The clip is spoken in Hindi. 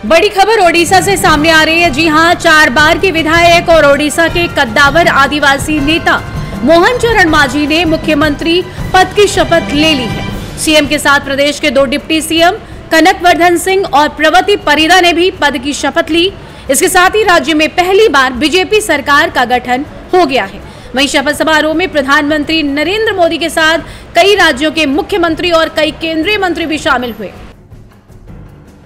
बड़ी खबर ओडिशा से सामने आ रही है। जी हाँ, चार बार के विधायक और ओडिशा के कद्दावर आदिवासी नेता मोहन चरण मांझी ने मुख्यमंत्री पद की शपथ ले ली है। सीएम के साथ प्रदेश के दो डिप्टी सीएम कनक वर्धन सिंह और प्रवती परिदा ने भी पद की शपथ ली। इसके साथ ही राज्य में पहली बार बीजेपी सरकार का गठन हो गया है। वहीं शपथ समारोह में प्रधानमंत्री नरेंद्र मोदी के साथ कई राज्यों के मुख्यमंत्री और कई केंद्रीय मंत्री भी शामिल हुए।